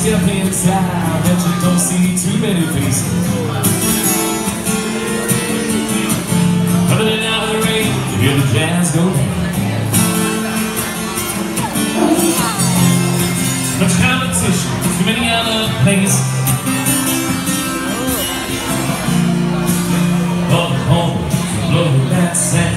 step inside, but you don't see too many faces. Coming in out of the rain, You hear the jazz go. Much competition, too many other places. Up home, blow that sand.